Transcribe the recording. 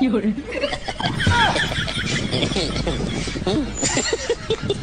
有人。